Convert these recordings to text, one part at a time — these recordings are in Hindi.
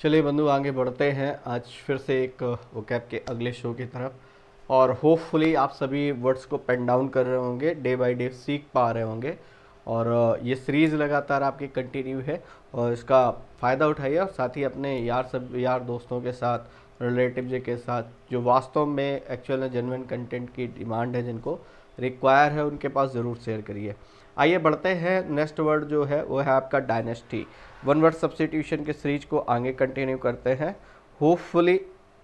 चलिए बंधु, आगे बढ़ते हैं। आज फिर से एक वोकैब के अगले शो की तरफ़। और होपफुली आप सभी वर्ड्स को पेन डाउन कर रहे होंगे डे बाय डे सीख पा रहे होंगे। और ये सीरीज़ लगातार आपकी कंटिन्यू है। और इसका फ़ायदा उठाइए और साथ ही अपने यार सब, यार दोस्तों के साथ रिलेटिव के साथ, जो वास्तव में एक्चुअल में जेनविन कंटेंट की डिमांड है जिनको रिक्वायर है उनके पास ज़रूर शेयर करिए। आइए बढ़ते हैं। नेक्स्ट वर्ड जो है, वो है आपका डायनेस्टी। वन वर्ड सब्सटीट्यूशन के सीरीज़ को आगे कंटिन्यू करते हैं। होपफुली,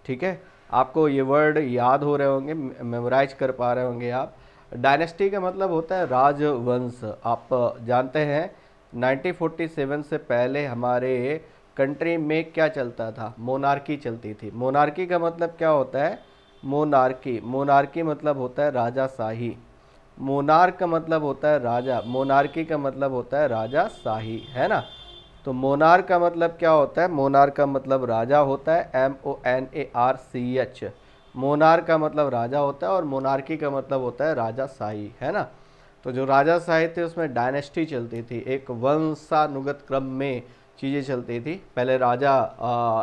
ठीक है? आपको ये वर्ड याद हो रहे होंगे मेमोराइज कर पा रहे होंगे आप। डायनेस्टी का मतलब होता है राजवंश। आप जानते हैं 1947 से पहले हमारे कंट्री में क्या चलता था? मोनार्की चलती थी। मोनार्की का मतलब क्या होता है? मोनार्की। मोनार्की मतलब होता है राजा शाही। मोनार्क का मतलब होता है राजा, मोनार्की का मतलब होता है राजा शाही, है ना? तो मोनार का मतलब क्या होता है? मोनार का मतलब राजा होता है M O N A R C H monarch का मतलब राजा होता है और मोनार्की का मतलब होता है राजा शाही, है ना? तो जो राजा शाही थे, उसमें डायनेस्टी चलती थी। एक वंशानुगत क्रम में चीज़ें चलती थी। पहले राजा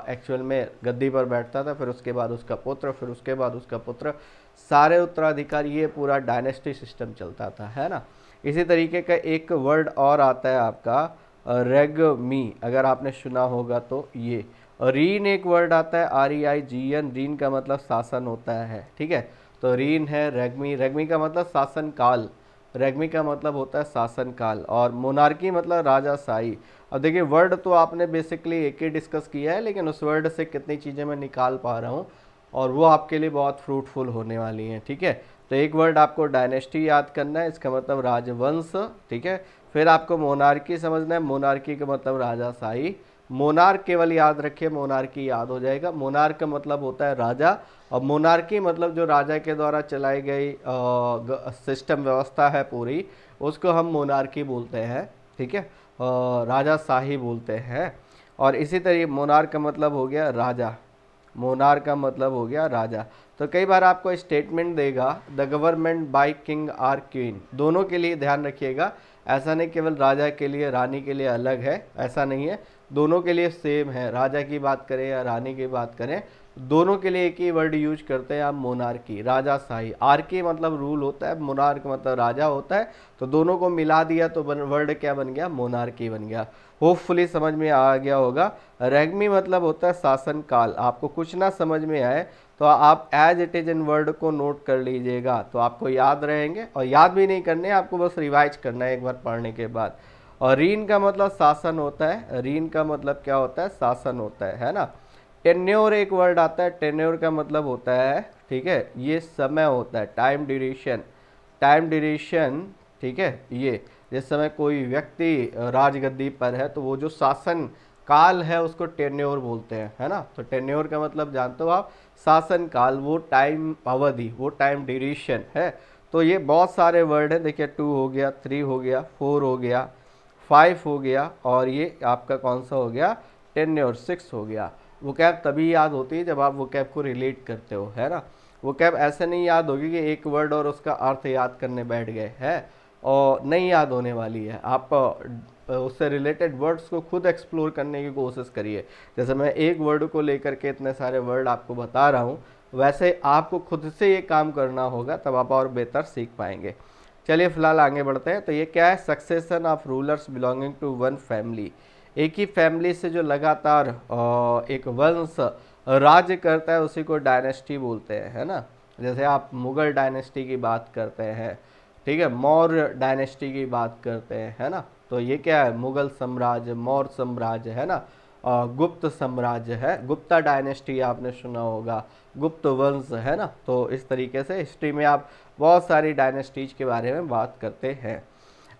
एक्चुअल में गद्दी पर बैठता था, फिर उसके बाद उसका पुत्र, फिर उसके बाद उसका पुत्र सारे उत्तराधिकारी, ये पूरा डायनेस्टी सिस्टम चलता था, है ना? इसी तरीके का एक वर्ड और आता है आपका रेग मी अगर आपने सुना होगा तो ये। रीन एक वर्ड आता है R E I G N reign का मतलब शासन होता है, ठीक है? तो रीन है रेगमी रेगमी का मतलब शासन काल रेगमी का मतलब होता है शासन काल और मोनार्की मतलब राजा शाही अब देखिए, वर्ड तो आपने बेसिकली एक ही डिस्कस किया है, लेकिन उस वर्ड से कितनी चीज़ें मैं निकाल पा रहा हूँ। और वो आपके लिए बहुत फ्रूटफुल होने वाली हैं, ठीक है? तो एक वर्ड आपको डायनेस्टी याद करना है, इसका मतलब राजवंश, ठीक है? फिर आपको मोनार्की समझना है मोनार्की का मतलब राजा शाही मोनार्क केवल याद रखिए मोनार्की याद हो जाएगा। मोनार्क का मतलब होता है राजा, और मोनार्की मतलब जो राजा के द्वारा चलाई गई सिस्टम व्यवस्था है पूरी, उसको हम मोनार्की बोलते हैं, ठीक है? राजा शाही बोलते हैं। और इसी तरह मोनार का मतलब हो गया राजा। मोनार का मतलब हो गया राजा। तो कई बार आपको स्टेटमेंट देगा the government by king or queen दोनों के लिए ध्यान रखिएगा। ऐसा नहीं केवल राजा के लिए, रानी के लिए अलग है, ऐसा नहीं है। दोनों के लिए सेम है। राजा की बात करें या रानी की बात करें दोनों के लिए एक ही वर्ड यूज़ करते हैं आप मोनार्की राजा, शाही। आर के मतलब रूल होता है मोनार्क मतलब राजा होता है तो दोनों को मिला दिया तो बन वर्ड क्या बन गया? मोनार्की बन गया। होपफुली समझ में आ गया होगा। रेगमी मतलब होता है शासन काल आपको कुछ ना समझ में आए तो आप as it is in word को नोट कर लीजिएगा तो आपको याद रहेंगे। और याद भी नहीं करने, आपको बस रिवाइज करना है एक बार पढ़ने के बाद। और रीन का मतलब शासन होता है। रीन का मतलब क्या होता है? शासन होता है है ना? टेन्योर एक वर्ड आता है टेन्योर का मतलब होता है, ठीक है, ये समय होता है टाइम ड्यूरेशन टाइम ड्यूरेशन ठीक है, ये, जिस समय कोई व्यक्ति राजगद्दी पर है तो वो जो शासन काल है, उसको टेन्योर बोलते हैं, है ना? तो टेन्योर का मतलब जानते हो आप? शासन काल, वो टाइम अवधि, वो टाइम ड्यूरेशन है। तो ये बहुत सारे वर्ड हैं, देखिए टू हो गया थ्री हो गया फोर हो गया फाइव हो गया, और ये आपका कौन सा हो गया? टेन और सिक्स हो गया। वो कैब तभी याद होती है जब आप वो कैब को रिलेट करते हो, है ना? वो कैब ऐसे नहीं याद होगी कि एक वर्ड और उसका अर्थ याद करने बैठ गए, है? और नहीं याद होने वाली है। आप उससे रिलेटेड वर्ड्स को खुद एक्सप्लोर करने की कोशिश करिए। जैसे मैं एक वर्ड को लेकर के इतने सारे वर्ड आपको बता रहा हूँ, वैसे आपको खुद से ये काम करना होगा, तब आप और बेहतर सीख पाएँगे। चलिए फ़िलहाल आगे बढ़ते हैं। तो ये क्या है? Succession of rulers belonging to one family एक ही फैमिली से जो लगातार एक वंश राज्य करता है, उसी को डायनेस्टी बोलते हैं, है ना? जैसे आप मुगल डायनेस्टी की बात करते हैं, ठीक है? मौर्य डायनेस्टी की बात करते हैं, है ना? तो ये क्या है? मुगल साम्राज्य, मौर्य साम्राज्य, है ना? गुप्त साम्राज्य है। गुप्ता डायनेस्टी आपने सुना होगा। गुप्त वंश है ना? तो इस तरीके से हिस्ट्री में आप बहुत सारी डायनेस्टीज के बारे में बात करते हैं।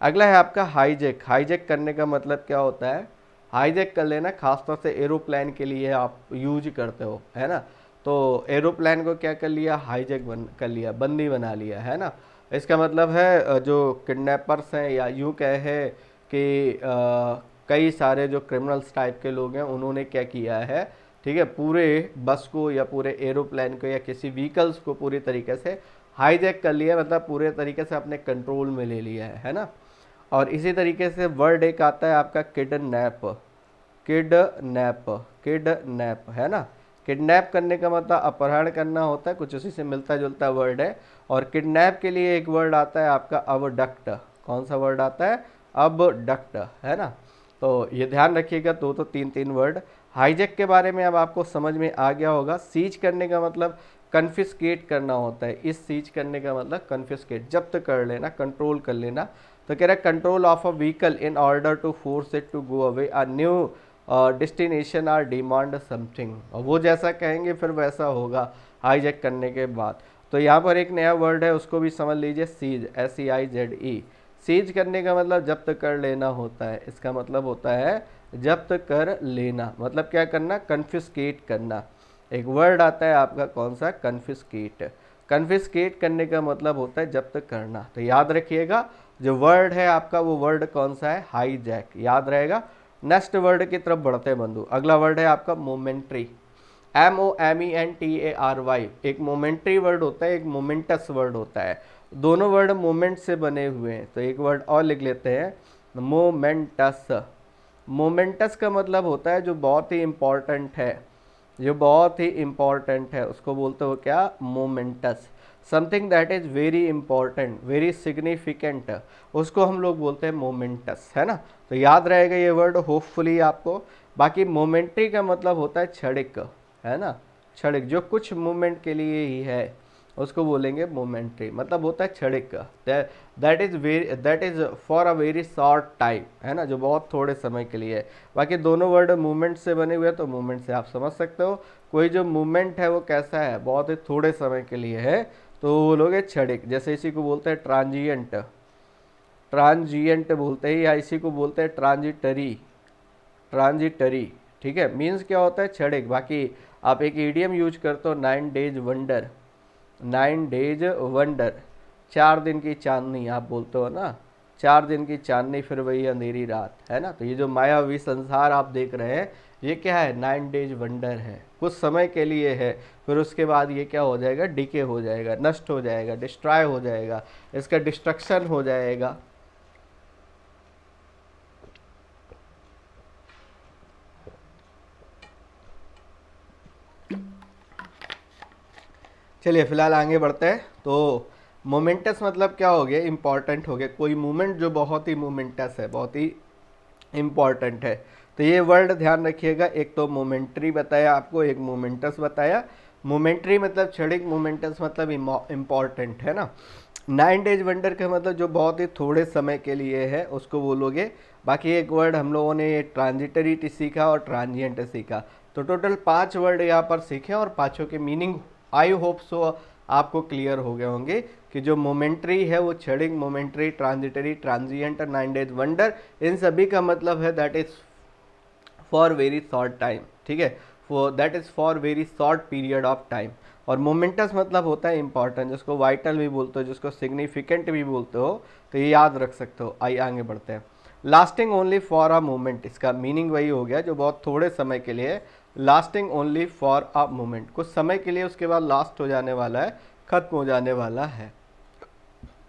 अगला है आपका हाईजेक हाईजेक करने का मतलब क्या होता है? हाईजेक कर लेना, खासतौर से एरोप्लेन के लिए आप यूज़ करते हो, है ना? तो एरोप्लेन को क्या कर लिया? हाईजेक बन, कर लिया, बंदी बना लिया, है ना? इसका मतलब है जो किडनैपर्स हैं या यूँ कहे कि कई सारे जो क्रिमिनल्स टाइप के लोग हैं, उन्होंने क्या किया है, ठीक है? पूरे बस को या पूरे एरोप्लेन को या किसी व्हीकल्स को पूरी तरीके से हाईजैक कर लिया मतलब पूरे तरीके से अपने कंट्रोल में ले लिया है है ना? और इसी तरीके से वर्ड एक आता है आपका किडन नैप किडनैप। किडनैप, है ना? किडनैप करने का मतलब अपहरण करना होता है, कुछ उसी से मिलता जुलता वर्ड है। और किडनैप के लिए एक वर्ड आता है आपका अबडक्ट कौन सा वर्ड आता है? अबडक्ट, है ना? तो ये ध्यान रखिएगा, दो तो तीन तीन वर्ड। हाईजेक के बारे में अब आपको समझ में आ गया होगा। सीज करने का मतलब कन्फिस्केट करना होता है। इस सीज करने का मतलब कन्फिस्केट, जब्त कर लेना, कंट्रोल कर लेना। तो कह रहा है control of a vehicle in order to force it to go away a new destination or demand something और वो जैसा कहेंगे, फिर वैसा होगा हाईजेक करने के बाद। तो यहाँ पर एक नया वर्ड है, उसको भी समझ लीजिए seize S E I Z E seize करने का मतलब जब्त कर लेना होता है। इसका मतलब होता है जब्त कर लेना। मतलब क्या करना? कन्फिस्केट करना। एक वर्ड आता है आपका, कौन सा? कन्फिस्केट कन्फिस्केट करने का मतलब होता है जब्त करना। तो याद रखिएगा जो वर्ड है आपका, वो वर्ड कौन सा है? हाई जैक याद रहेगा? नेक्स्ट वर्ड की तरफ़ बढ़ते बंधु। अगला वर्ड है आपका momentary. M O M E N T A R Y एक मोमेंट्री वर्ड होता है, एक मोमेंटस वर्ड होता है। दोनों वर्ड मोमेंट से बने हुए हैं। तो एक वर्ड और लिख लेते हैं। मोमेंटस। मोमेंटस का मतलब होता है जो बहुत ही इंपॉर्टेंट है। जो बहुत ही इंपॉर्टेंट है। उसको बोलते हो क्या? Momentous. Something that is very important very significant उसको हम लोग बोलते हैं मोमेंटस है ना? तो याद रहेगा ये वर्ड होपफुली आपको। बाकी मोमेंट्री का मतलब होता है क्षणिक, है ना? क्षणिक, जो कुछ मोमेंट के लिए ही है, उसको बोलेंगे मोमेंट्री मतलब होता है क्षणिक। That is very that is for a very short time है ना? जो बहुत थोड़े समय के लिए है। बाकी दोनों वर्ड मूवमेंट से बने हुए हैं तो मूवमेंट से आप समझ सकते हो। कोई जो मूवमेंट है वो कैसा है? बहुत ही थोड़े समय के लिए है। तो वो लोग है क्षणिक जैसे इसी को बोलते हैं ट्रांजियंट। ट्रांजियंट बोलते हैं या इसी को बोलते हैं ट्रांजिटरी। ट्रांजिटरी, ठीक है? मीन्स क्या होता है? क्षणिक बाकी आप एक ईडियम यूज़ करते हो nine days wonder nine days wonder चार दिन की चांदनी, आप बोलते हो ना? चार दिन की चांदनी, फिर वही अंधेरी रात, है ना? तो ये जो मायावी संसार आप देख रहे हैं ये क्या है? नाइन डेज़ वंडर है। कुछ समय के लिए है, फिर उसके बाद ये क्या हो जाएगा? डीके हो जाएगा, नष्ट हो जाएगा डिस्ट्रॉय हो जाएगा, इसका डिस्ट्रक्शन हो जाएगा। चलिए, फ़िलहाल आगे बढ़ते हैं। तो मोमेंटस मतलब क्या हो गया? इंपॉर्टेंट हो गया। कोई मूवमेंट जो बहुत ही मोमेंटस है, बहुत ही इंपॉर्टेंट है। तो ये वर्ड ध्यान रखिएगा। एक तो मोमेंट्री बताया आपको, एक मोमेंटस बताया। मोमेंट्री मतलब क्षणिक मोमेंटस मतलब इंपॉर्टेंट है ना? नाइन डेज़ वंडर का मतलब जो बहुत ही थोड़े समय के लिए है, उसको बोलोगे। बाकी एक वर्ड हम लोगों ने ये ट्रांजिटरी सीखा और ट्रांजिएंट सीखा। तो टोटल पाँच वर्ड यहाँ पर सीखे और पाँचों के मीनिंग आई होप सो आपको क्लियर हो गए होंगे कि जो मोमेंट्री है वो क्षणिक momentary transitory transient nine days wonder इन सभी का मतलब है that is for very short time ठीक है? For that is for very short period of time और मोमेंटस मतलब होता है इंपॉर्टेंट जिसको वाइटल भी बोलते हो, जिसको सिग्निफिकेंट भी बोलते हो तो ये याद रख सकते हो, आइए आगे बढ़ते हैं। Lasting only for a moment इसका मीनिंग वही हो गया जो बहुत थोड़े समय के लिए lasting only for a moment कुछ समय के लिए उसके बाद लास्ट हो जाने वाला है, खत्म हो जाने वाला है।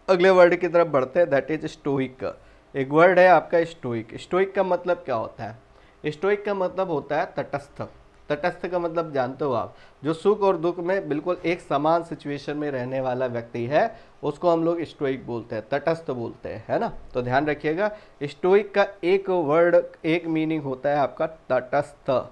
अगले वर्ड की तरफ़ बढ़ते हैं दैट इज़ स्टोइक एक वर्ड है आपका स्टोइक स्टोइक का मतलब क्या होता है? स्टोइक का मतलब होता है तटस्थ। तटस्थ का मतलब जानते हो आप, जो सुख और दुख में बिल्कुल एक समान सिचुएशन में रहने वाला व्यक्ति है, उसको हम लोग स्टोइक बोलते हैं, तटस्थ बोलते हैं, है ना? तो ध्यान रखिएगा स्टोइक का एक वर्ड एक मीनिंग होता है आपका तटस्थ।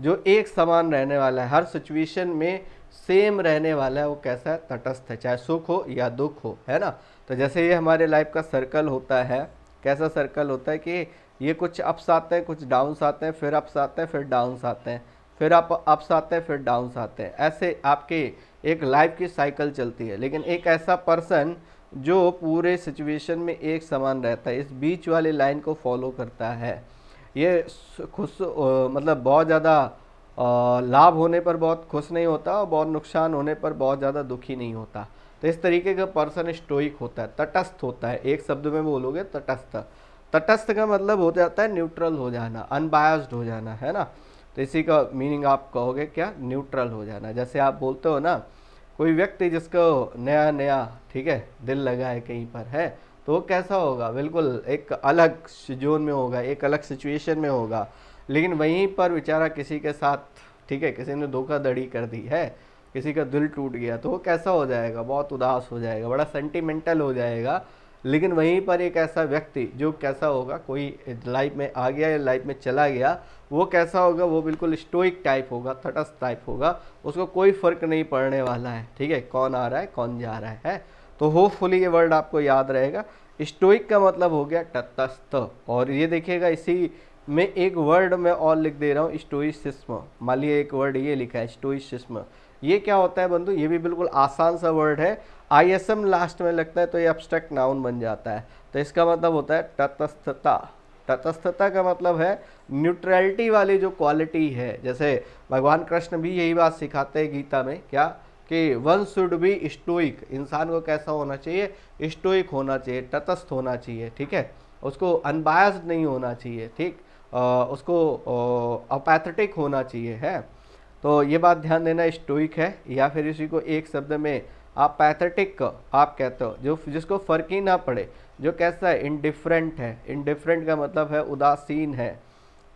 जो एक समान रहने वाला है, हर सिचुएशन में सेम रहने वाला है, वो कैसा है? तटस्थ है, चाहे सुख हो या दुख हो, है ना? तो जैसे ये हमारे लाइफ का सर्कल होता है, कैसा सर्कल होता है कि ये कुछ अप्स आते हैं, कुछ डाउन्स आते हैं, फिर अप्स आते हैं, फिर डाउन्स आते हैं, फिर आप अप्स आते हैं, फिर डाउन्स आते हैं। ऐसे आपके एक लाइफ की साइकिल चलती है। लेकिन एक ऐसा पर्सन जो पूरे सिचुएशन में एक समान रहता है, इस बीच वाली लाइन को फॉलो करता है। ये खुश मतलब बहुत ज़्यादा लाभ होने पर बहुत खुश नहीं होता और बहुत नुकसान होने पर बहुत ज़्यादा दुखी नहीं होता। तो इस तरीके का पर्सन स्टोइक होता है, तटस्थ होता है। एक शब्द में बोलोगे, तटस्थ। तटस्थ का मतलब हो जाता है न्यूट्रल हो जाना अनबायस्ड हो जाना, है ना? तो इसी का मीनिंग आप कहोगे क्या? न्यूट्रल हो जाना। जैसे आप बोलते हो ना, कोई व्यक्ति जिसको नया नया, ठीक है, दिल लगा है कहीं पर, है? तो वो कैसा होगा? बिल्कुल एक अलग जोन में होगा, एक अलग सिचुएशन में होगा। लेकिन वहीं पर बेचारा किसी के साथ, ठीक है, किसी ने धोखाधड़ी कर दी, है? किसी का दिल टूट गया तो वो कैसा हो जाएगा? बहुत उदास हो जाएगा, बड़ा सेंटिमेंटल हो जाएगा। लेकिन वहीं पर एक ऐसा व्यक्ति जो कैसा होगा, कोई लाइफ में आ गया या लाइफ में चला गया, वो कैसा होगा, वो बिल्कुल स्टोइक टाइप होगा, तटस्थ टाइप होगा, उसको कोई फ़र्क नहीं पड़ने वाला है। ठीक है? कौन आ रहा है, कौन जा रहा है? तो होपफुली ये वर्ड आपको याद रहेगा। स्टोइक का मतलब हो गया तटस्थ। और ये देखिएगा, इसी में एक वर्ड मैं और लिख दे रहा हूँ स्टोइसिस्म मान लिया एक वर्ड ये लिखा है स्टोइसिस्म ये क्या होता है बंधु? ये भी बिल्कुल आसान सा वर्ड है। आईएसएम लास्ट में लगता है तो ये अब्स्ट्रैक्ट नाउन बन जाता है। तो इसका मतलब होता है तटस्थता। तटस्थता का मतलब है न्यूट्रलिटी वाली जो क्वालिटी है। जैसे भगवान कृष्ण भी यही बात सिखाते हैं गीता में, क्या? कि वन शुड बी स्टोइक इंसान को कैसा होना चाहिए? स्टोइक होना चाहिए, तटस्थ होना चाहिए, ठीक है? उसको अनबायस्ड नहीं होना चाहिए, ठीक? उसको अपैथेटिक होना चाहिए, है? तो ये बात ध्यान देना स्टोइक है, या फिर इसी को एक शब्द में आप पैथेटिक आप कहते हो। जो, जिसको फ़र्क ही ना पड़े, जो कैसा है इनडिफरेंट है। इनडिफरेंट का मतलब है उदासीन है।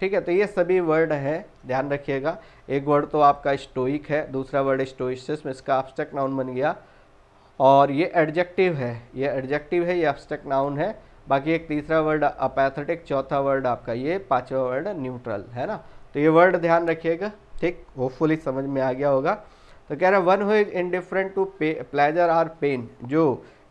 ठीक है तो ये सभी वर्ड हैं, ध्यान रखिएगा। एक वर्ड तो आपका स्टोइक है, दूसरा वर्ड स्टोइसिस में इसका एब्स्ट्रैक्ट नाउन बन गया। और ये एडजेक्टिव है। ये एडजेक्टिव है, ये एब्स्ट्रैक्ट नाउन है। बाकी एक तीसरा वर्ड अपैथेटिक चौथा वर्ड आपका, ये पांचवा वर्ड न्यूट्रल है ना? तो ये वर्ड ध्यान रखिएगा। ठीक होपफुली समझ में आ गया होगा। तो कह रहा है one who is indifferent to pleasure और पेन जो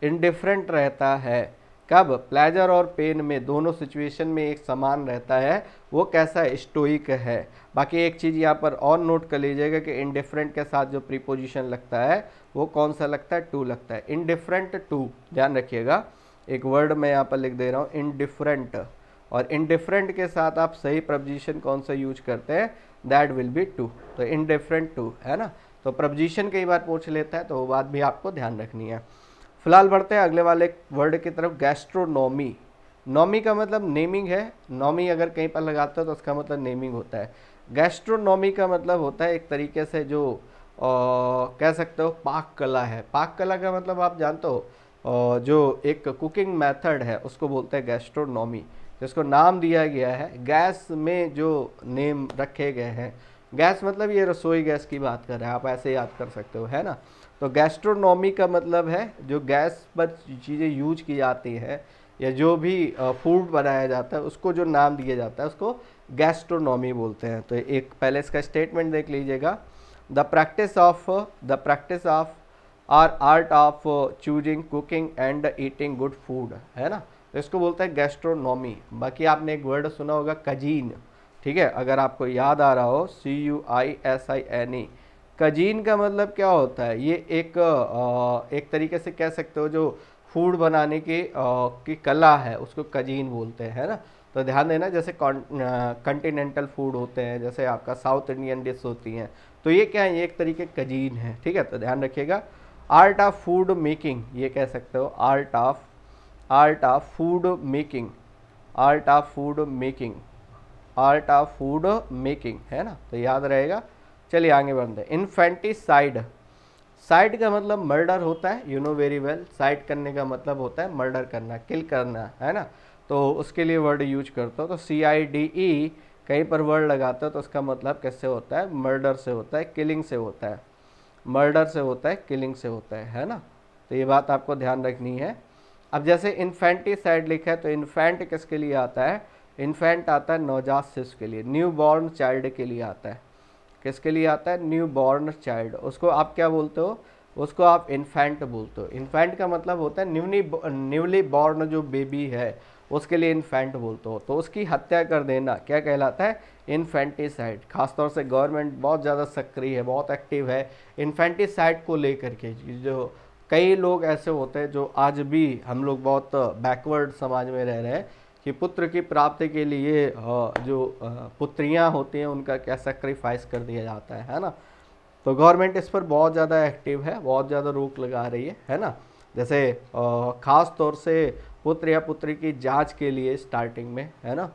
इनडिफरेंट रहता है, कब? प्लेजर और पेन में, दोनों सिचुएशन में एक समान रहता है, वो कैसा स्टोइक है? बाकी एक चीज़ यहाँ पर और नोट कर लीजिएगा कि इनडिफरेंट के साथ जो प्रीपोजिशन लगता है, वो कौन सा लगता है? टू लगता है। इनडिफरेंट टू ध्यान रखिएगा। एक वर्ड मैं यहाँ पर लिख दे रहा हूँ इनडिफरेंट और इनडिफरेंट के साथ आप सही प्रपोजिशन कौन सा यूज़ करते हैं? दैट विल बी टू तो इनडिफरेंट टू है ना? तो प्रपोजिशन कई बार पूछ लेता है तो वो बात भी आपको ध्यान रखनी है। फ़िलहाल बढ़ते हैं अगले वाले वर्ड की तरफ़ गैस्ट्रोनॉमी नॉमी का मतलब नेमिंग है। नॉमी अगर कहीं पर लगाते हो तो उसका मतलब नेमिंग होता है। गैस्ट्रोनॉमी का मतलब होता है एक तरीके से जो आ, कह सकते हो पाक कला है। पाक कला का मतलब आप जानते हो जो एक कुकिंग मेथड है उसको बोलते हैं गैस्ट्रोनॉमी जिसको नाम दिया गया है। गैस में जो नेम रखे गए हैं गैस मतलब ये रसोई गैस की बात कर रहे हैं, आप ऐसे याद कर सकते हो, है ना? तो गैस्ट्रोनॉमी का मतलब है, जो गैस पर चीज़ें यूज़ की जाती हैं, या जो भी फ़ूड बनाया जाता है, उसको जो नाम दिया जाता है, उसको गैस्ट्रोनॉमी बोलते हैं। तो एक पहले इसका स्टेटमेंट देख लीजिएगा। The practice of the practice of or art of choosing cooking and eating good food है ना? तो इसको बोलते हैं गैस्ट्रोनॉमी। बाकी आपने एक वर्ड सुना होगा कजीन ठीक है? अगर आपको याद आ रहा हो C U I S I N E cuisine का मतलब क्या होता है? ये एक एक तरीके से कह सकते हो जो फ़ूड बनाने की की कला है, उसको कजीन बोलते हैं ना? तो ध्यान देना, जैसे कंटिनेंटल फ़ूड होते हैं, जैसे आपका साउथ इंडियन डिश होती हैं तो ये क्या है? ये एक तरीके कजीन है, ठीक है? तो ध्यान रखिएगा। आर्ट ऑफ़ फ़ूड मेकिंग ये कह सकते हो। Art of art of food making art of food making art of food making है ना? तो याद रहेगा। चलिए आगे बढ़ते हैं। इन्फेंटिसाइड साइड का मतलब मर्डर होता है you know very well side करने का मतलब होता है मर्डर करना किल करना, है ना? तो उसके लिए वर्ड यूज़ करता हो। तो सी आई डी ई कहीं पर वर्ड लगाते हो तो उसका मतलब कैसे होता है? मर्डर से होता है किलिंग से होता है। मर्डर से होता है किलिंग से होता है है ना? तो ये बात आपको ध्यान रखनी है। अब जैसे इन्फेंटिसाइड लिखा है तो इन्फेंट किसके लिए आता है? इन्फेंट आता है नवजात शिशु के लिए न्यू बॉर्न चाइल्ड के लिए आता है। किसके लिए आता है? न्यू बॉर्न चाइल्ड उसको आप क्या बोलते हो? उसको आप इन्फेंट बोलते हो। इन्फेंट का मतलब होता है न्यूली न्यूली बॉर्न जो बेबी है, उसके लिए इन्फेंट बोलते हो। तो उसकी हत्या कर देना, क्या कहलाता है? इन्फेंटिसाइड खासतौर से गवर्नमेंट बहुत ज़्यादा सक्रिय है, बहुत एक्टिव है। इन्फेंटिसाइड को लेकर के जो कई लोग ऐसे होते हैं जो आज भी हम लोग बहुत बैकवर्ड समाज में रह रहे हैं। कि पुत्र की प्राप्ति के लिए जो पुत्रियाँ होती हैं, उनका क्या सेक्रीफाइस कर दिया जाता है है ना? तो गवर्नमेंट इस पर बहुत ज़्यादा एक्टिव है, बहुत ज़्यादा रोक लगा रही है है ना? जैसे ख़ास तौर से पुत्र या पुत्री की जाँच के लिए स्टार्टिंग में, है ना?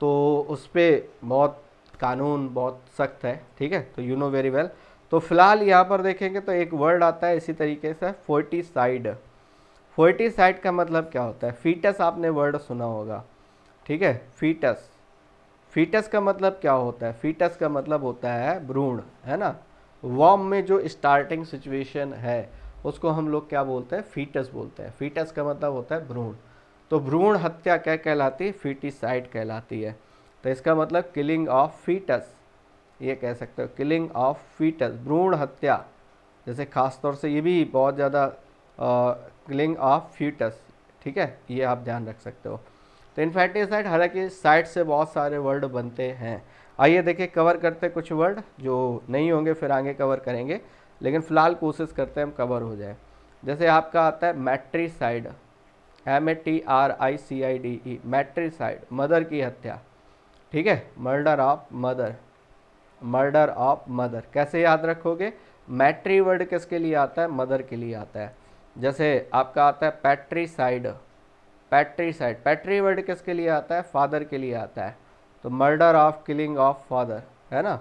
तो उस पर बहुत कानून बहुत सख्त है, ठीक है? तो यू नो वेरी वेल तो फ़िलहाल यहाँ पर देखेंगे तो एक वर्ड आता है इसी तरीके से फोर्टिसाइड फोर्टिसाइड का मतलब क्या होता है? फीटस आपने वर्ड सुना होगा, ठीक है? फीटस। फीटस का मतलब क्या होता है? फीटस का मतलब होता है भ्रूण, है ना? वॉम में जो स्टार्टिंग सिचुएशन है, उसको हम लोग क्या बोलते हैं? फीटस बोलते हैं। फीटस का मतलब होता है भ्रूण। तो भ्रूण हत्या क्या कहलाती है? फीटिसाइड कहलाती है। तो इसका मतलब किलिंग ऑफ़ फीटस। ये कह सकते हो, किलिंग ऑफ़ फीटस, भ्रूण हत्या। जैसे खास तौर से ये भी बहुत ज़्यादा किलिंग ऑफ़ फीटस, ठीक है? ये आप ध्यान रख सकते हो। तो इन्फेक्टिसाइड हालाँकि साइड से बहुत सारे वर्ड बनते हैं। आइए देखिए कवर करते कुछ वर्ड जो नहीं होंगे, फिर आगे कवर करेंगे। लेकिन फ़िलहाल कोशिश करते हैं हम कवर हो जाए। जैसे आपका आता है matricide M A T R I C I D E matricide mother की हत्या, ठीक है? Murder of mother murder of mother कैसे याद रखोगे? मैट्री वर्ड किसके लिए आता है? मदर के लिए आता है। जैसे आपका आता है पैट्रीसाइड। पैट्रीसाइड, पैट्री वर्ड किसके लिए आता है? फादर के लिए आता है। तो murder of killing of father, है ना?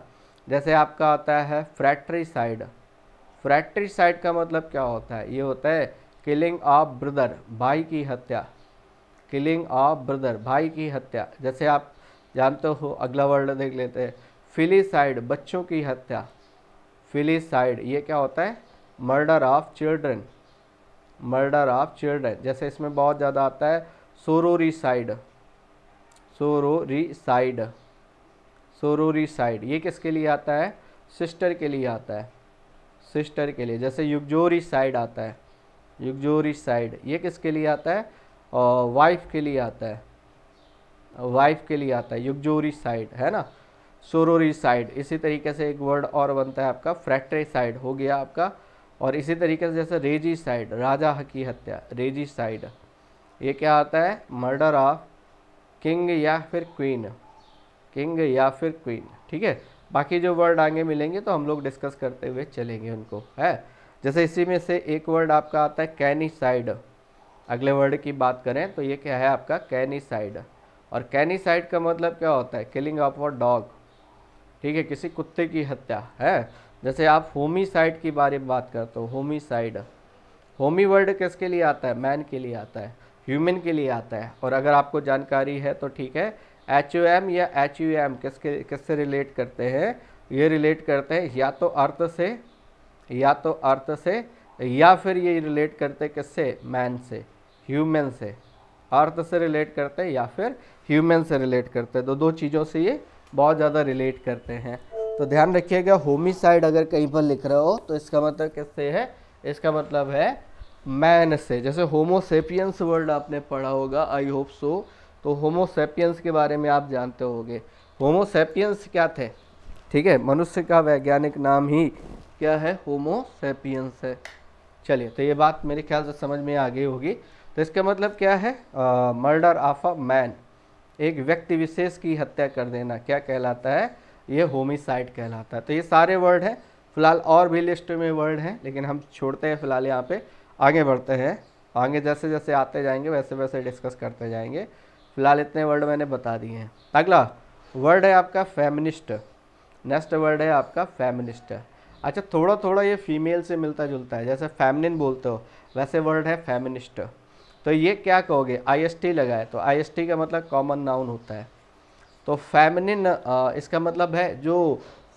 जैसे आपका आता है फ्रैट्रीसाइड। फ्रैट्रीसाइड का मतलब क्या होता है? ये होता है किलिंग ऑफ़ ब्रदर, भाई की हत्या। किलिंग ऑफ़ ब्रदर, भाई की हत्या। जैसे आप जानते हो, अगला वर्ड देख लेते हैं। फिलीसाइड, बच्चों की हत्या। फिलीसाइड, ये क्या होता है? Murder of children. Murder of children. जैसे इसमें बहुत ज़्यादा आता है, सोरोरीसाइड। सोरोरीसाइड। सोरोरीसाइड। ये किसके लिए आता है? सिस्टर के लिए आता है। सिस्टर के लिए। जैसे युगजोरी साइड आता है। युगजोरी साइड ये किसके लिए आता है? और वाइफ के लिए आता है। वाइफ के लिए आता है। युगजोरी साइड है ना? सोरोरी साइड इसी तरीके से एक वर्ड और बनता है आपका। फ्रैक्टरी साइड हो गया आपका। और इसी तरीके से जैसे रेजी साइड, राजा की हत्या, रेजी साइड, ये क्या आता है? मर्डर ऑफ़ किंग या फिर क्वीन किंग या फिर क्वीन ठीक है? बाकी जो वर्ड आगे मिलेंगे तो हम लोग डिस्कस करते हुए चलेंगे उनको, है? जैसे इसी में से एक वर्ड आपका आता है कैनी साइड अगले वर्ड की बात करें तो ये क्या है आपका? कैनी साइड और कैनी साइड का मतलब क्या होता है? किलिंग ऑफ़ अ डॉग ठीक है? किसी कुत्ते की हत्या, है? जैसे आप होमी साइड की बारे में बात करते हो होमी साइड होमी वर्ड किसके लिए आता है? मैन के लिए आता है, ह्यूमन के लिए आता है। और अगर आपको जानकारी है तो ठीक है एच एम या एच यू एम किसके, किससे रिलेट करते हैं? ये रिलेट करते हैं या तो अर्थ से, या तो अर्थ से, या फिर ये रिलेट करते हैं किससे? मैन से, ह्यूमन से। अर्थ से रिलेट करते हैं या फिर ह्यूमन से रिलेट करते हैं। तो दो चीज़ों से ये बहुत ज़्यादा रिलेट करते हैं। तो ध्यान रखिएगा होमिसाइड अगर कहीं पर लिख रहे हो तो इसका मतलब किससे है? इसका मतलब है मैन से। जैसे होमोसेपियंस वर्ड आपने पढ़ा होगा आई होप सो तो होमोसेपियंस के बारे में आप जानते होगे। होमोसेपियंस क्या थे? ठीक है, मनुष्य का वैज्ञानिक नाम ही क्या है? होमोसेपियंस है। चलिए तो ये बात मेरे ख्याल से समझ में आ गई होगी। तो इसका मतलब क्या है? मर्डर ऑफ़ अ मैन एक व्यक्ति विशेष की हत्या कर देना, क्या कहलाता है? ये होमिसाइड कहलाता है। तो ये सारे वर्ड हैं, फ़िलहाल और भी लिस्ट में वर्ड हैं, लेकिन हम छोड़ते हैं फ़िलहाल यहाँ पे। आगे बढ़ते हैं। आगे जैसे जैसे आते जाएँगे, वैसे वैसे डिस्कस करते जाएँगे। फ़िलहाल इतने वर्ड मैंने बता दिए हैं। अगला वर्ड है आपका फेमिनिस्ट नेक्स्ट वर्ड है आपका फेमिनिस्ट अच्छा थोड़ा थोड़ा ये फीमेल से मिलता जुलता है, जैसे फेमिनिन बोलते हो, वैसे वर्ड है फेमिनिस्ट तो ये क्या कहोगे? आई एस टी लगाए तो आई एस टी का मतलब कॉमन नाउन होता है। तो फेमिनिन इसका मतलब है जो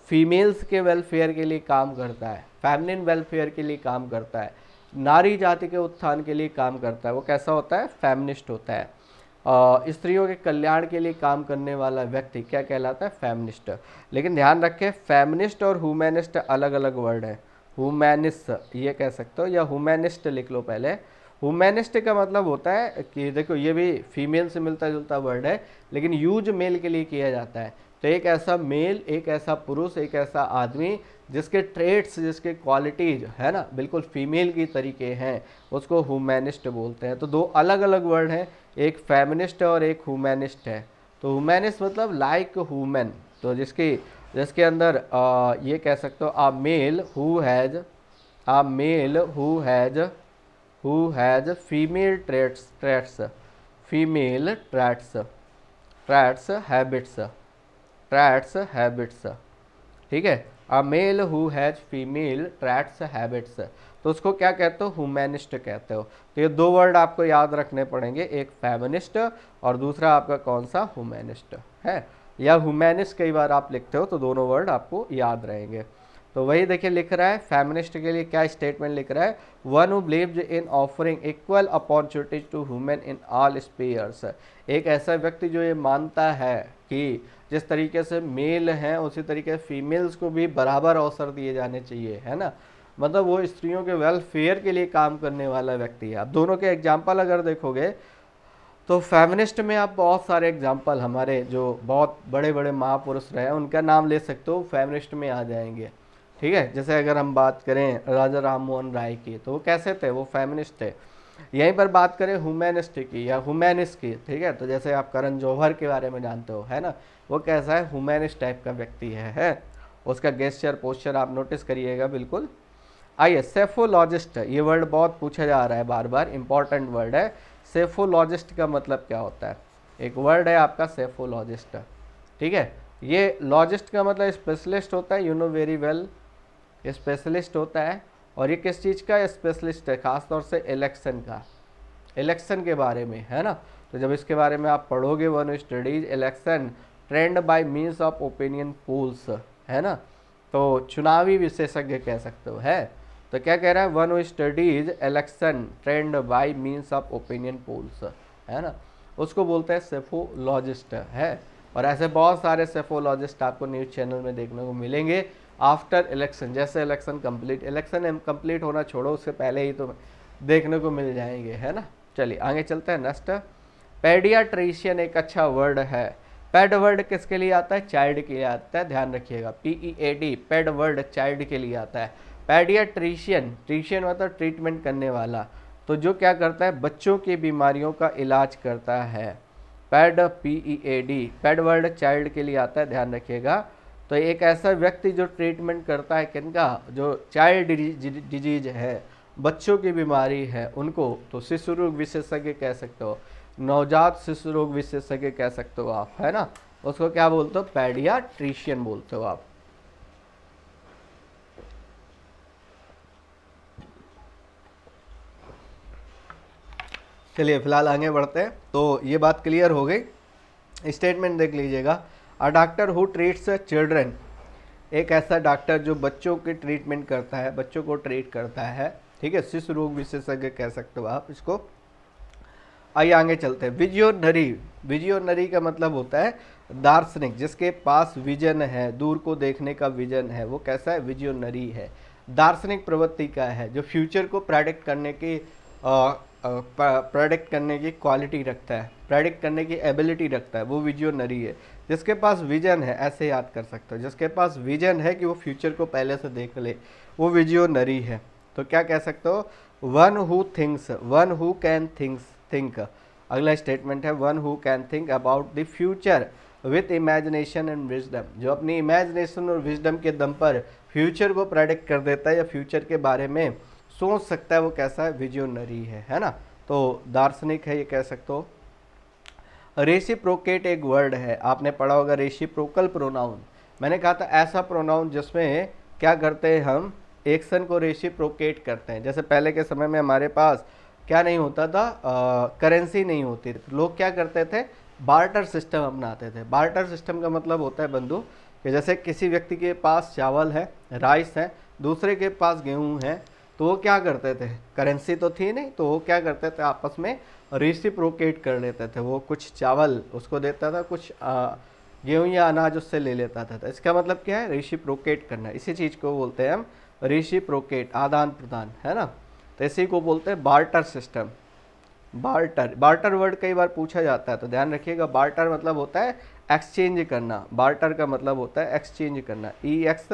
फीमेल्स के वेलफेयर के लिए काम करता है फेमिनिन वेलफेयर के लिए काम करता है, नारी जाति के उत्थान के लिए काम करता है, वो कैसा होता है? फेमिनिस्ट होता है। स्त्रियों के कल्याण के लिए काम करने वाला व्यक्ति क्या कहलाता है? फेमिनिस्ट लेकिन ध्यान रखें फेमिनिस्ट और हुमैनिस्ट अलग अलग वर्ड है। हुमैनिस्ट ये कह सकते हो या हुमैनिस्ट लिख लो पहले। हुमैनिस्ट का मतलब होता है कि देखो ये भी फीमेल से मिलता जुलता वर्ड है लेकिन यूज़ मेल के लिए किया जाता है। तो एक ऐसा मेल एक ऐसा पुरुष एक ऐसा आदमी जिसके ट्रेड्स जिसके क्वालिटीज है ना बिल्कुल फीमेल की तरीके हैं उसको हुमेनिस्ट बोलते हैं। तो दो अलग अलग वर्ड हैं एक फेमिनिस्ट और एक हुमेनिस्ट है। तो हुमैनिस्ट मतलब लाइक हुमेन तो जिसकी जिसके अंदर आ, ये कह सकते हो a male who has a male who has who has female trades trades female traits traits habits traits habits ठीक है? A male who has female traits habits तो उसको क्या कहते हो? हुमेनिस्ट कहते हो। तो ये दो वर्ड आपको याद रखने पड़ेंगे। एक फेमिनिस्ट और दूसरा आपका कौन सा? हुमेनिस्ट है। या हुमेनिस्ट कई बार आप लिखते हो तो दोनों वर्ड आपको याद रहेंगे। तो वही देखिए लिख रहा है फेमिनिस्ट के लिए क्या स्टेटमेंट लिख रहा है? One who believe in offering equal opportunities to women in all spheres एक ऐसा व्यक्ति जो ये मानता है कि जिस तरीके से मेल हैं, उसी तरीके से फीमेल्स को भी बराबर अवसर दिए जाने चाहिए, है ना? मतलब वो स्त्रियों के वेलफेयर के लिए काम करने वाला व्यक्ति है। आप दोनों के एग्ज़ाम्पल अगर देखोगे तो फेमिनिस्ट में आप बहुत सारे एग्ज़ाम्पल हमारे जो बहुत बड़े बड़े महापुरुष रहे हैं, उनका नाम ले सकते हो फेमिनिस्ट में आ जाएँगे। ठीक है? जैसे अगर हम बात करें राजा राम मोहन राय की तो वो कैसे थे? वो फेमिनिस्ट थे। यहीं पर बात करें हुमैनिस्ट की या हुमैनिस्ट की ठीक है? तो जैसे आप करण जौहर के बारे में जानते हो है ना? वो कैसा है? हुमैनिस्ट टाइप का व्यक्ति है, है? उसका गेस्चर पोस्चर आप नोटिस करिएगा बिल्कुल। आइए सेफोलॉजिस्ट ये वर्ड बहुत पूछा जा रहा है बार बार इंपॉर्टेंट वर्ड है। सेफोलॉजिस्ट का मतलब क्या होता है? एक वर्ड है आपका सेफोलॉजिस्ट ठीक है? ये लॉजिस्ट का मतलब स्पेशलिस्ट होता है you know very well specialist होता है और ये किस चीज़ का? स्पेशलिस्ट है, ख़ासतौर से इलेक्शन का। इलेक्शन के बारे में, है ना? तो जब इसके बारे में आप पढ़ोगे one studies election trend by means of opinion polls है ना? तो चुनावी विशेषज्ञ कह सकते हो, है? तो क्या कह रहा है? One studies election trend by means of opinion polls है ना? उसको बोलते हैं सेफोलॉजिस्ट है? और ऐसे बहुत सारे सेफोलॉजिस्ट आपको न्यूज़ चैनल में देखने को मिलेंगे। आफ्टर इलेक्शन जैसे इलेक्शन कंप्लीट इलेक्शन कंप्लीट होना छोड़ो, उससे पहले ही तो देखने को मिल जाएँगे, है ना? चलिए, आगे चलते हैं नेक्स्ट पेडियाट्रिशियन एक अच्छा वर्ड है। पेड वर्ड किसके लिए आता है? चाइल्ड के लिए आता है, ध्यान रखिएगा। P E A D ped word child के लिए आता है। पेडियाट्रिशियन ट्रिशियन मतलब ट्रीटमेंट करने वाला। तो जो क्या करता है? बच्चों की बीमारियों का इलाज करता है। Ped P E A D ped word child के लिए आता है, ध्यान रखिएगा। तो एक ऐसा व्यक्ति जो ट्रीटमेंट करता है, किनका जो चाइल्ड डिज़ीज़ है, बच्चों की बीमारी है, उनको तो शिशु रोग विशेषज्ञ कह सकते हो, नवजात शिशु रोग विशेषज्ञ कह सकते हो आप, है ना? उसको क्या बोलते हो? पैडियाट्रिशियन बोलते हो आप। चलिए, फ़िलहाल आगे बढ़ते हैं। तो ये बात क्लियर हो गई। स्टेटमेंट देख लीजिएगा। A doctor who treats children एक ऐसा डॉक्टर जो बच्चों की ट्रीटमेंट करता है, बच्चों को ट्रीट करता है, ठीक है, शिशु रोग विशेषज्ञ कह सकते हो आप इसको। आइए आगे चलते हैं। विजियोनरी विजियोनरी का मतलब होता है दार्शनिक, जिसके पास विजन है, दूर को देखने का विजन है, वो कैसा है? विजियोनरी है। दार्शनिक प्रवृत्ति का है? जो फ्यूचर को प्रेडिक्ट करने की प्रेडिक्ट करने की क्वालिटी रखता है प्रेडिक्ट करने की एबिलिटी रखता है, वो विजियोनरी है। जिसके पास विजन है, ऐसे याद कर सकते हो। जिसके पास विजन है कि वो फ्यूचर को पहले से देख ले, वो विजियोनरी है। तो क्या कह सकते हो? One who thinks one who can thinks think अगला स्टेटमेंट है one who can think about the future with imagination and wisdom जो अपनी इमेजिनेशन और विजडम के दम पर फ्यूचर को प्रेडिक्ट कर देता है या फ्यूचर के बारे में सोच सकता है, वो कैसा है? विजियोनरी है है ना? तो दार्शनिक है, ये कह सकते हो। रेसिप्रोकेट एक वर्ड है। आपने पढ़ा होगा रेसिप्रोकल प्रोनाउन मैंने कहा था ऐसा प्रोनाउन जिसमें क्या करते हैं हम? एक्शन को रेसिप्रोकेट करते हैं। जैसे पहले के समय में हमारे पास क्या नहीं होता था? करेंसी नहीं होती थी। लोग क्या करते थे? बार्टर सिस्टम अपनाते थे। बार्टर सिस्टम का मतलब होता है बंधु कि जैसे किसी व्यक्ति के पास चावल है राइस है, दूसरे के पास गेहूँ है तो वो क्या करते थे? करेंसी तो थी नहीं तो वो क्या करते थे? आपस में रिसिप्रोकेट कर लेते थे। वो कुछ चावल उसको देता था, कुछ गेहूँ या अनाज उससे ले लेता था। तो इसका मतलब क्या है? रिसिप्रोकेट करना। इसी चीज़ को बोलते हैं हम रिसिप्रोकेट आदान प्रदान, है ना? तो इसी को बोलते हैं barter system barter barter word कई बार पूछा जाता है तो ध्यान रखिएगा बार्टर मतलब होता है एक्सचेंज करना। बार्टर का मतलब होता है एक्सचेंज करना। E X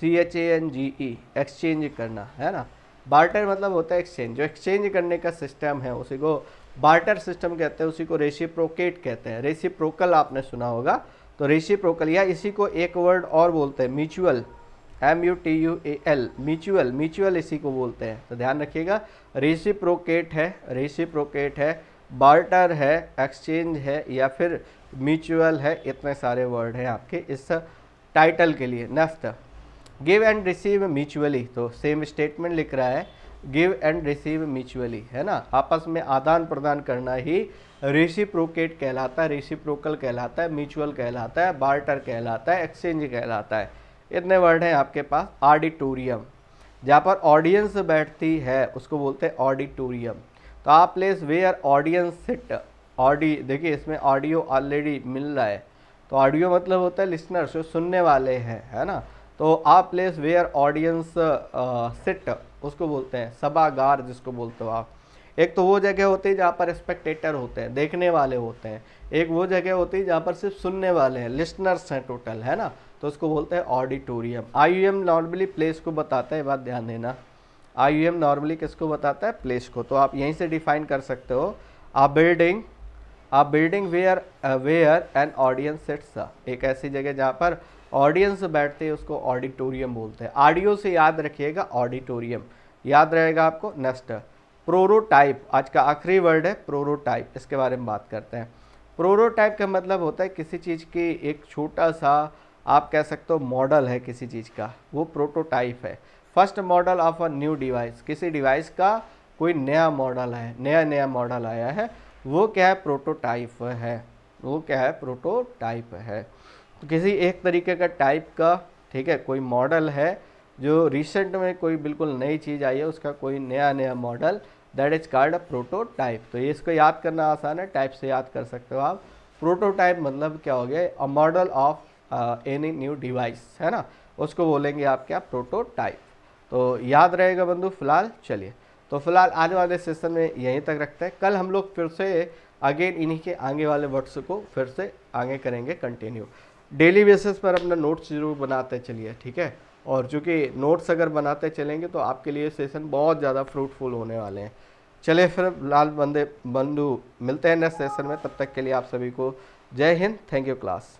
C H A N G E exchange करना, है ना? बार्टर मतलब होता है एक्सचेंज। जो एक्सचेंज करने का सिस्टम है, उसी को बार्टर सिस्टम कहते हैं, उसी को रेसिप्रोकेट कहते हैं। रेसिप्रोकल आपने सुना होगा। तो रेसिप्रोकल, या इसी को एक वर्ड और बोलते हैं, mutual. M U T U A L mutual. Mutual इसी को बोलते हैं। तो ध्यान रखिएगा, रेसिप्रोकेट है रेसिप्रोकेट है, बार्टर है, एक्सचेंज है, या फिर म्यूचुअल है, इतने सारे वर्ड हैं आपके इस टाइटल के लिए next give and receive mutually तो सेम स्टेटमेंट लिख रहा है गिव एंड रिसीव म्यूचुअली है ना? आपस में आदान प्रदान करना ही रेसिप्रोकेट कहलाता है रेसिप्रोकल कहलाता है म्यूचुअल कहलाता है बार्टर कहलाता है एक्सचेंज कहलाता है। इतने वर्ड हैं आपके पास ऑडिटोरियम जहाँ पर ऑडियंस बैठती है, उसको बोलते हैं ऑडिटोरियम तो आप place where audience sit audi देखिए, इसमें ऑडियो ऑलरेडी मिल रहा है। तो ऑडियो मतलब होता है लिसनर्स जो सुनने वाले हैं, है ना? तो a place where audience sit उसको बोलते हैं, सभागार जिसको बोलते हो आप। एक तो वो जगह होती है जहाँ पर स्पेक्टेटर होते हैं, देखने वाले होते हैं। एक वो जगह होती है जहाँ पर सिर्फ़ सुनने वाले हैं लिस्नर्स हैं टोटल है ना? तो उसको बोलते हैं auditorium I U M normally place को बताता है बात ध्यान देना। आई यू एम नॉर्मली किसको बताता है? प्लेस को। तो आप यहीं से डिफाइन कर सकते हो। A building a building where where an audience sets एक ऐसी जगह जहाँ पर ऑडियंस बैठते हैं, उसको ऑडिटोरियम बोलते हैं। ऑडियो से याद रखिएगा ऑडिटोरियम याद रहेगा आपको नेक्स्ट प्रोरोटाइप आज का आखिरी वर्ड है प्रोरोटाइप इसके बारे में बात करते हैं। प्रोरोटाइप का मतलब होता है किसी चीज़ की एक छोटा सा, आप कह सकते हो मॉडल है किसी चीज़ का। वो प्रोटोटाइप है। First model of a new device किसी डिवाइस का कोई नया मॉडल है नया नया मॉडल आया है। वो क्या है? प्रोटोटाइप है। वो क्या है? प्रोटोटाइप है। तो किसी एक तरीके का टाइप का, ठीक है, कोई मॉडल है जो रिसेंट में कोई बिल्कुल नई चीज़ आई है, उसका कोई नया नया model that is card a prototype तो ये इसको याद करना आसान है टाइप से याद कर सकते हो आप। प्रोटोटाइप मतलब क्या हो गया? A model of any new device है ना? उसको बोलेंगे आप क्या प्रोटोटाइप तो याद रहेगा बंधु, फ़िलहाल चलिए। तो फ़िलहाल आने वाले सेशन में यहीं तक रखते हैं। कल हम लोग फिर से अगेन इन्हीं के आगे वाले वर्ड्स को फिर से आगे करेंगे कंटिन्यू डेली बेसिस पर अपना नोट्स ज़रूर बनाते चलिए, ठीक है? और चूँकि नोट्स अगर बनाते चलेंगे तो आपके लिए सेशन बहुत ज़्यादा फ्रूटफुल होने वाले हैं। चले फिर लाल बंदे, बंधु, मिलते हैं नेक्स्ट सेशन में, तब तक के लिए आप सभी को जय हिंद, थैंक यू क्लास।